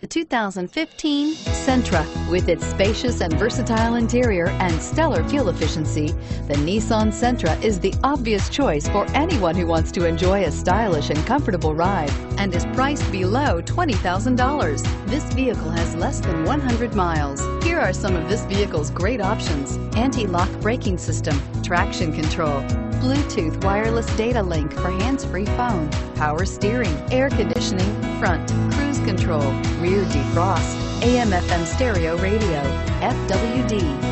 The 2015 Sentra. With its spacious and versatile interior and stellar fuel efficiency, the Nissan Sentra is the obvious choice for anyone who wants to enjoy a stylish and comfortable ride and is priced below $20,000. This vehicle has less than 100 miles. Here are some of this vehicle's great options. Anti-lock braking system, traction control, Bluetooth wireless data link for hands-free phone, power steering, air conditioning, front, cruise control, rear defrost, AM FM stereo radio, FWD,